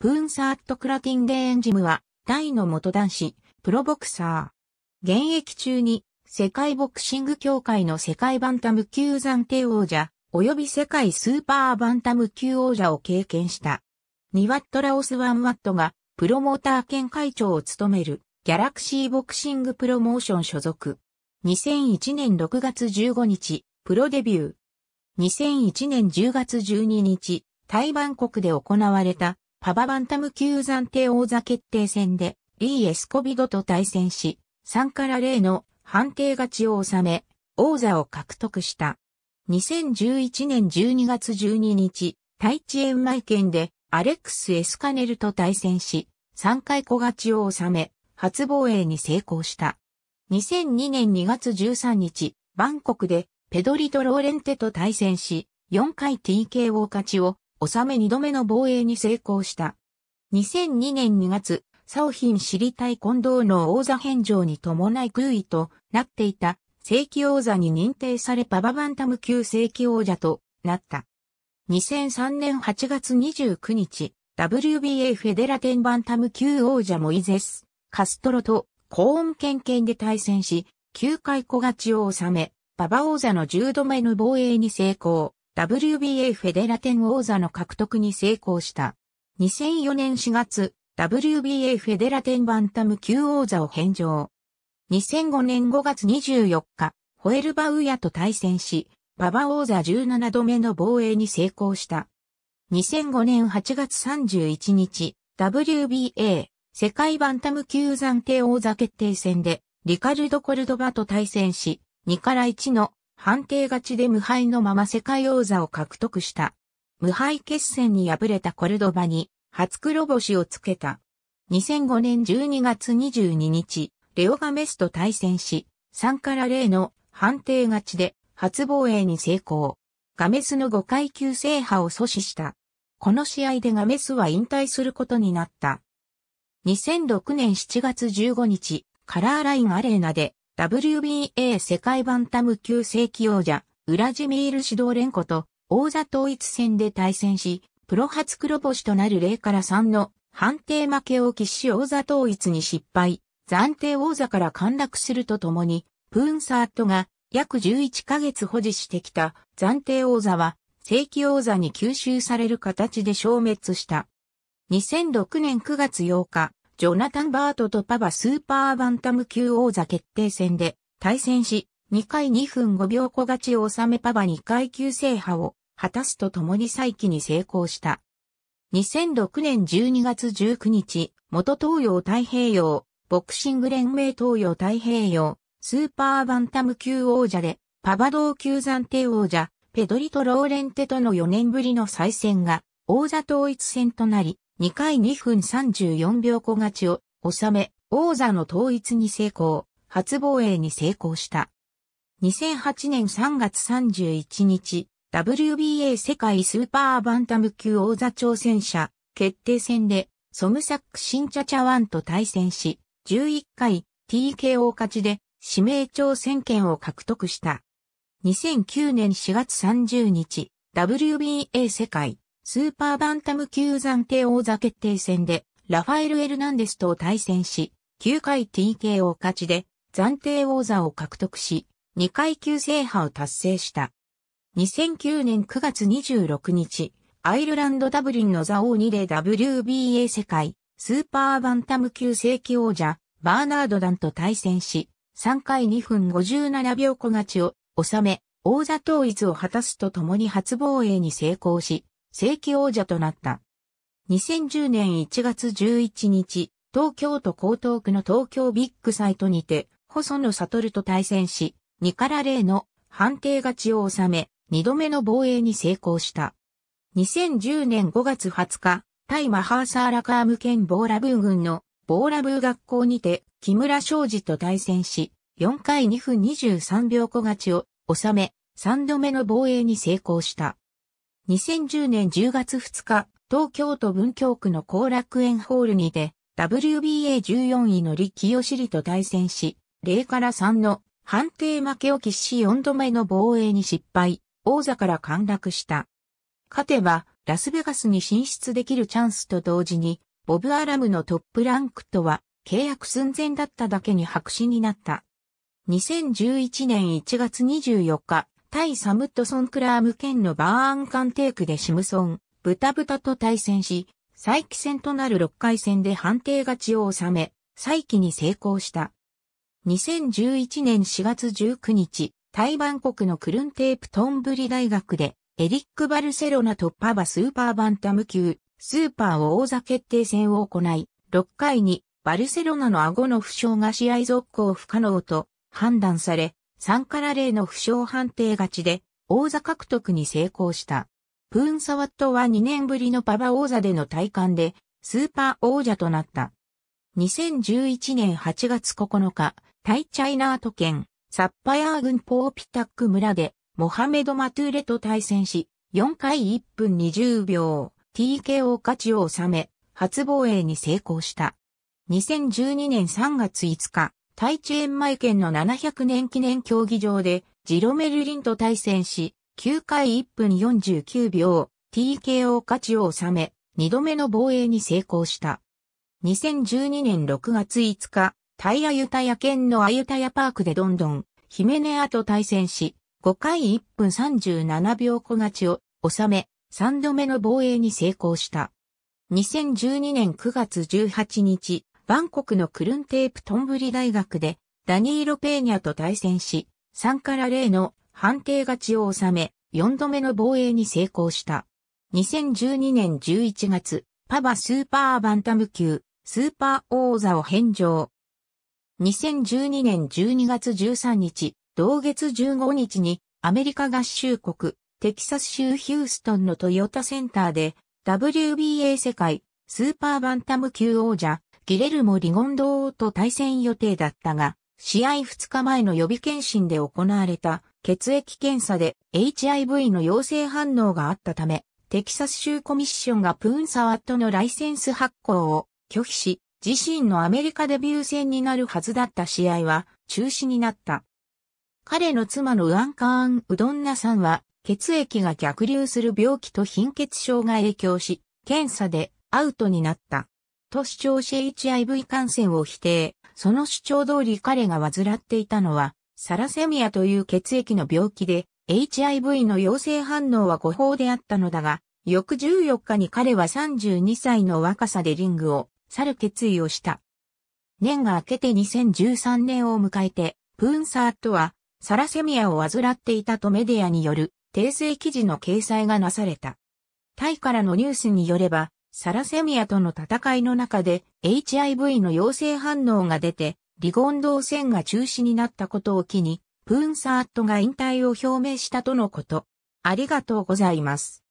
プーンサーット・クラティンデーンジムは、大の元男子、プロボクサー。現役中に、世界ボクシング協会の世界バンタム級暫定王者、及び世界スーパーバンタム級王者を経験した。ニワットラオスワンワットが、プロモーター兼会長を務める、ギャラクシーボクシングプロモーション所属。2001年6月15日、プロデビュー。2001年10月12日、台湾国で行われたパババンタム級暫定王座決定戦で、リー・エスコビドと対戦し、3から0の判定勝ちを収め、王座を獲得した。2011年12月12日、タイチエンマイ県でアレックス・エスカネルと対戦し、3回小勝ちを収め、初防衛に成功した。2002年2月13日、バンコクでペドリト・ローレンテと対戦し、4回 TKO 勝ちを収め2度目の防衛に成功した。2002年2月、サオヒン知りたい近藤の王座返上に伴い空位となっていた正規王座に認定されパババンタム級正規王者となった。2003年8月29日、WBA フェデラテンバンタム級王者モイゼス、カストロと高音県県で対戦し、9回小勝ちを収め、馬場王座の10度目の防衛に成功。WBA フェデラテン王座の獲得に成功した。2004年4月、WBA フェデラテンバンタム級王座を返上。2005年5月24日、ホエルバウヤと対戦し、馬場王座17度目の防衛に成功した。2005年8月31日、WBA 世界バンタム級暫定王座決定戦で、リカルド・コルドバと対戦し、2から1の判定勝ちで無敗のまま世界王座を獲得した。無敗決戦に敗れたコルドバに初黒星をつけた。2005年12月22日、レオガメスと対戦し、3から0の判定勝ちで初防衛に成功。ガメスの5階級制覇を阻止した。この試合でガメスは引退することになった。2006年7月15日、カラーラインアレーナで WBA 世界バンタム級正規王者、ウラジミール指導連呼と王座統一戦で対戦し、プロ初黒星となる0から3の判定負けを喫し王座統一に失敗、暫定王座から陥落するとともに、プーンサートが約11ヶ月保持してきた暫定王座は正規王座に吸収される形で消滅した。2006年9月8日、ジョナタン・バートとパバスーパーバンタム級王座決定戦で対戦し、2回2分5秒小勝ちを収めパバ2階級制覇を果たすと共に再起に成功した。2006年12月19日、元東洋太平洋、ボクシング連盟東洋太平洋、スーパーバンタム級王者で、パバ同級暫定王者、ペドリト・ローレンテとの4年ぶりの再戦が、王座統一戦となり、2回2分34秒小勝ちを収め、王座の統一に成功、初防衛に成功した。2008年3月31日、WBA 世界スーパーバンタム級王座挑戦者決定戦でソムサックシンチャチャワンと対戦し、11回 TKO 勝ちで指名挑戦権を獲得した。2009年4月30日、WBA 世界スーパーバンタム級暫定王座決定戦で、ラファエル・エルナンデスと対戦し、9回 TKO 勝ちで、暫定王座を獲得し、2階級制覇を達成した。2009年9月26日、アイルランドダブリンの座王2で WBA 世界、スーパーバンタム級正規王者、バーナードダンと対戦し、3回2分57秒小勝ちを収め、王座統一を果たすとともに初防衛に成功し、正規王者となった。2010年1月11日、東京都江東区の東京ビッグサイトにて、細野悟と対戦し、2から0の判定勝ちを収め、2度目の防衛に成功した。2010年5月20日、タイマハーサーラカーム県ボーラブー郡のボーラブー学校にて、木村昌司と対戦し、4回2分23秒小勝ちを収め、3度目の防衛に成功した。2010年10月2日、東京都文京区の後楽園ホールにて、WBA14 位の李清志と対戦し、0から3の判定負けを喫し4度目の防衛に失敗、王座から陥落した。勝てばラスベガスに進出できるチャンスと同時に、ボブ・アラムのトップランクとは契約寸前だっただけに白紙になった。2011年1月24日、対サムットソンクラーム県のバーンカンテークでシムソン、ブタブタと対戦し、再起戦となる6回戦で判定勝ちを収め、再起に成功した。2011年4月19日、台湾国のクルンテープトンブリ大学で、エリック・バルセロナ突破馬スーパーバンタム級、スーパー王座決定戦を行い、6回にバルセロナの顎の負傷が試合続行不可能と判断され、3から0の負傷判定勝ちで王座獲得に成功した。プーンサワットは2年ぶりのパバ王座での体感でスーパー王者となった。2011年8月9日、タイチャイナート県サッパヤー郡ポーピタック村でモハメド・マトゥーレと対戦し、4回1分20秒、TKO 勝ちを収め、初防衛に成功した。2012年3月5日、タイチェーンマイ県の700年記念競技場で、ジロメルリンと対戦し、9回1分49秒、TKO 勝ちを収め、2度目の防衛に成功した。2012年6月5日、タイアユタヤ県のアユタヤパークでどんどん、ヒメネアと対戦し、5回1分37秒小勝ちを収め、3度目の防衛に成功した。2012年9月18日、バンコクのクルンテープトンブリ大学でダニーロ・ペーニャと対戦し、3から0の判定勝ちを収め、4度目の防衛に成功した。2012年11月、パバスーパーバンタム級、スーパー王座を返上。2012年12月13日、同月15日にアメリカ合衆国テキサス州ヒューストンのトヨタセンターで WBA 世界スーパーバンタム級王者ギレルモ・リゴンドーと対戦予定だったが、試合2日前の予備検診で行われた血液検査で HIV の陽性反応があったため、テキサス州コミッションがプーンサワットのライセンス発行を拒否し、自身のアメリカデビュー戦になるはずだった試合は中止になった。彼の妻のウアンカーン・ウドンナさんは血液が逆流する病気と貧血症が影響し、検査でアウトになった。と主張し HIV 感染を否定。その主張通り彼が患っていたのは、サラセミアという血液の病気で、HIV の陽性反応は誤報であったのだが、翌14日に彼は32歳の若さでリングを去る決意をした。年が明けて2013年を迎えて、プーンサートはサラセミアを患っていたとメディアによる訂正記事の掲載がなされた。タイからのニュースによれば、サラセミアとの戦いの中で HIV の陽性反応が出て、リゴンドー戦が中止になったことを機に、プーンサーットが引退を表明したとのこと。ありがとうございます。